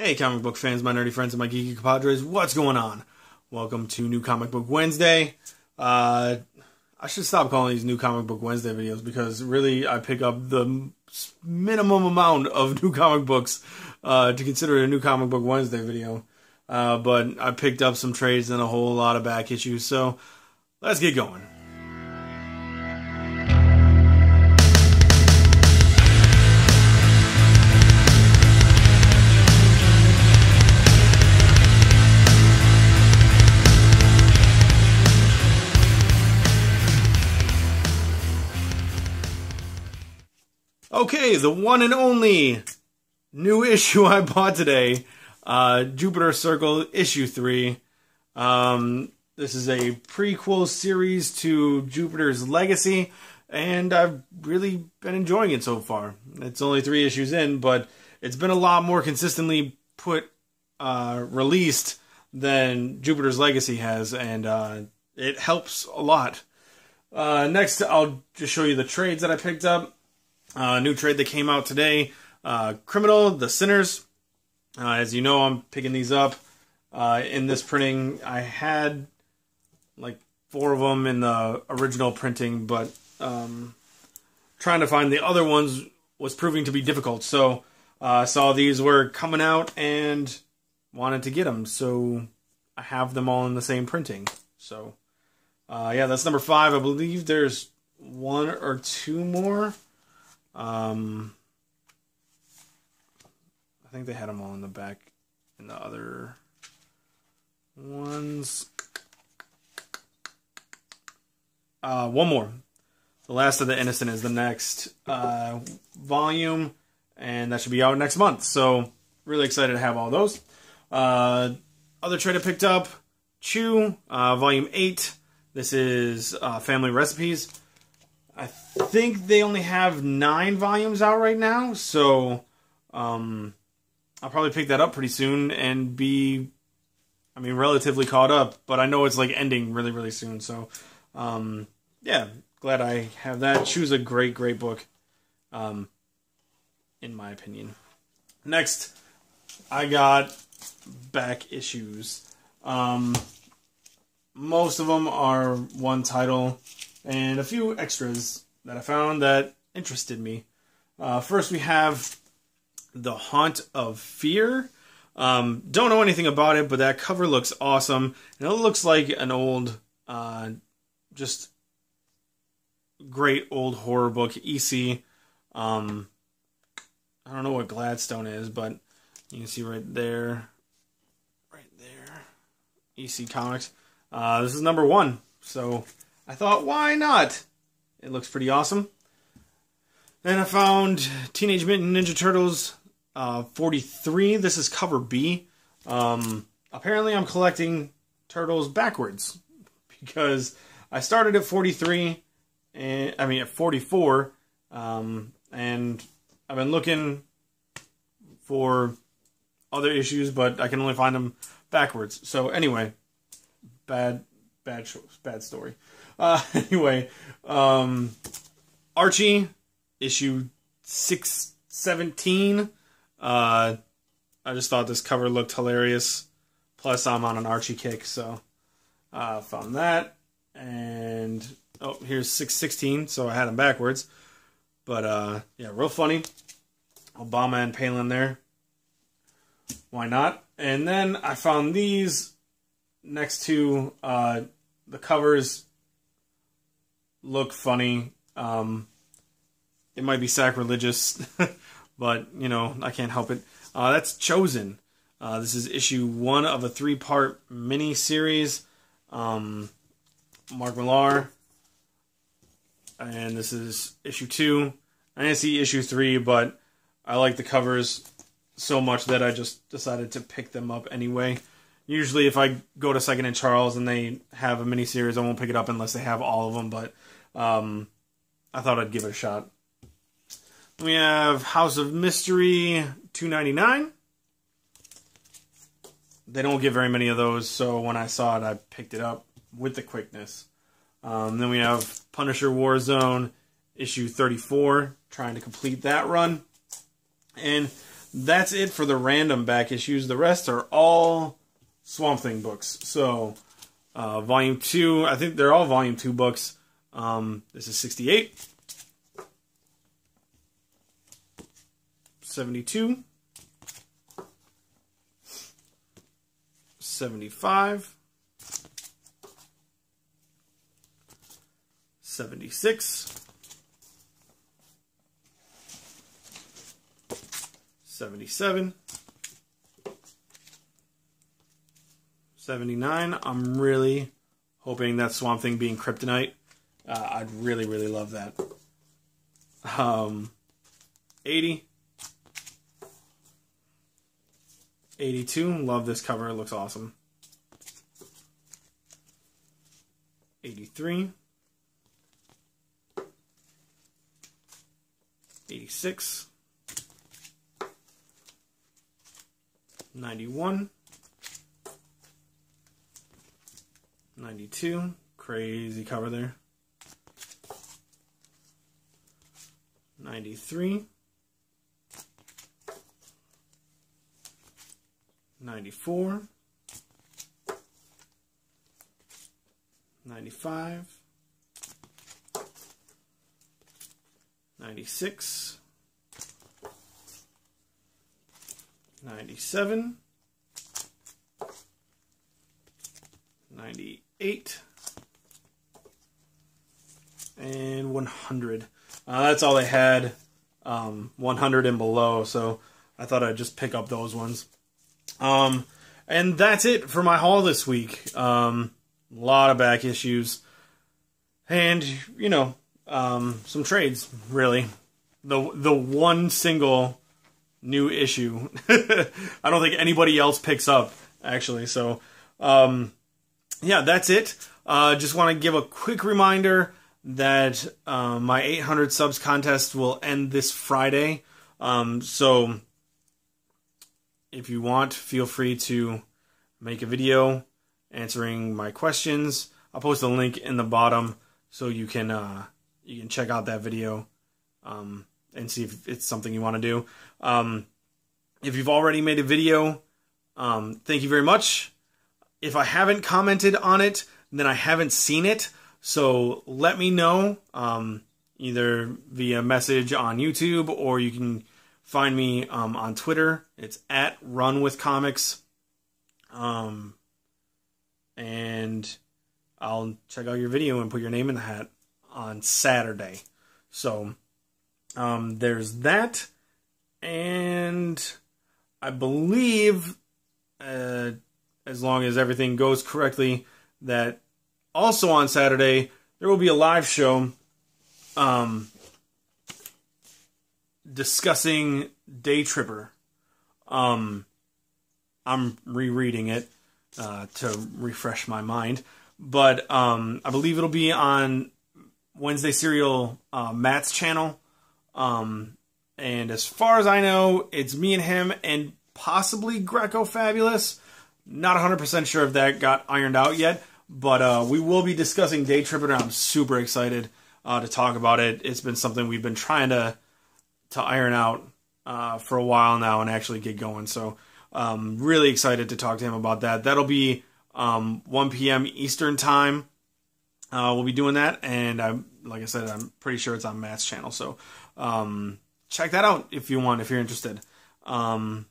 Hey, comic book fans, my nerdy friends, and my geeky compadres, what's going on? Welcome to New Comic Book Wednesday. Uh, I should stop calling these New Comic Book Wednesday videos because really I pick up the minimum amount of new comic books uh, to consider it a New Comic Book Wednesday video. Uh, but I picked up some trades and a whole lot of back issues, so let's get going. Okay, the one and only new issue I bought today, uh, Jupiter Circle issue three. Um, this is a prequel series to Jupiter's Legacy, and I've really been enjoying it so far. It's only three issues in, but it's been a lot more consistently put uh, released than Jupiter's Legacy has, and uh, it helps a lot. Uh, next, I'll just show you the trades that I picked up. Uh, new trade that came out today. Uh, Criminal, The Sinners. Uh, as you know, I'm picking these up. Uh, in this printing, I had like four of them in the original printing, but um, trying to find the other ones was proving to be difficult. So I uh, saw these were coming out and wanted to get them. So I have them all in the same printing. So uh, yeah, that's number five. I believe there's one or two more. Um, I think they had them all in the back in the other ones. Uh, one more. The Last of the Innocent is the next uh, volume, and that should be out next month. So, really excited to have all those. Uh, other trade I picked up Chew, uh, Volume 8. This is uh, Family Recipes. I think they only have nine volumes out right now, so um, I'll probably pick that up pretty soon and be, I mean, relatively caught up. But I know it's like ending really, really soon. So, um, yeah, glad I have that. Chew's a great, great book, um, in my opinion. Next, I got back issues. Um, most of them are one title and a few extras that I found that interested me. Uh, first, we have The Haunt of Fear. Um, don't know anything about it, but that cover looks awesome. And it looks like an old, uh, just great old horror book, EC. Um, I don't know what Gladstone is, but you can see right there. Right there. EC Comics. Uh, this is number one. So I thought, why not? It looks pretty awesome. Then I found Teenage Mutant Ninja Turtles uh, 43. This is cover B. Um, apparently, I'm collecting turtles backwards because I started at 43, and I mean at 44, um, and I've been looking for other issues, but I can only find them backwards. So anyway, bad, bad, bad story. Uh, anyway, um, Archie, issue 617. Uh, I just thought this cover looked hilarious. Plus, I'm on an Archie kick, so uh, found that. And oh, here's 616, so I had them backwards. But uh, yeah, real funny. Obama and Palin there. Why not? And then I found these next to uh, the covers look funny. Um, it might be sacrilegious, but you know I can't help it. Uh, that's Chosen. Uh, this is issue one of a three-part mini series. Um, Mark Millar, and this is issue two. I didn't see issue three, but I like the covers so much that I just decided to pick them up anyway. Usually, if I go to Second and Charles and they have a mini series, I won't pick it up unless they have all of them. But um, I thought I'd give it a shot. We have House of Mystery 299. They don't get very many of those, so when I saw it, I picked it up with the quickness. Um, then we have Punisher Warzone issue 34, trying to complete that run. And that's it for the random back issues. The rest are all Swamp Thing books. So, uh, volume two, I think they're all volume two books. Um, this is 68. 72. 75. 76. 77. 79. I'm really hoping that Swamp Thing being Kryptonite. Uh, I'd really, really love that. Um, 80. 82. Love this cover. It looks awesome. 83. 86. 91. 92. Crazy cover there. 93. 94. 95. 96. 97. 98. And 100. Uh, that's all they had, um, 100 and below, so I thought I'd just pick up those ones. Um, and that's it for my haul this week. Um, a lot of back issues. And, you know, um, some trades, really. The, the one single new issue. I don't think anybody else picks up, actually. So, um, yeah, that's it. Uh, just want to give a quick reminder that uh, my 800 subs contest will end this Friday. Um, so, if you want, feel free to make a video answering my questions. I'll post a link in the bottom so you can uh, you can check out that video um, and see if it's something you want to do. Um, if you've already made a video, um, thank you very much. If I haven't commented on it, then I haven't seen it. So let me know um, either via message on YouTube or you can find me um, on Twitter. It's at Run with Comics. Um, and I'll check out your video and put your name in the hat on Saturday. So um, there's that, and I believe, uh, as long as everything goes correctly, that also on Saturday there will be a live show um, discussing Daytripper. Um, I'm rereading it uh, to refresh my mind, but um, I believe it'll be on Wednesday Serial uh, Matt's channel. Um, and as far as I know, it's me and him and possibly Greco Fabulous. Not 100% sure if that got ironed out yet, but uh, we will be discussing Daytripper, I'm super excited uh, to talk about it. It's been something we've been trying to to iron out uh, for a while now and actually get going. So, um, really excited to talk to him about that. That'll be um, 1 p.m. Eastern time. Uh, we'll be doing that, and I'm like I said, I'm pretty sure it's on Matt's channel. So, um, check that out if you want, if you're interested. Um,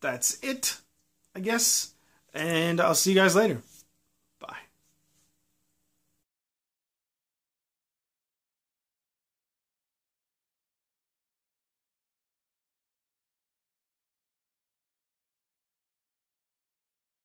that's it, I guess, and I'll see you guys later.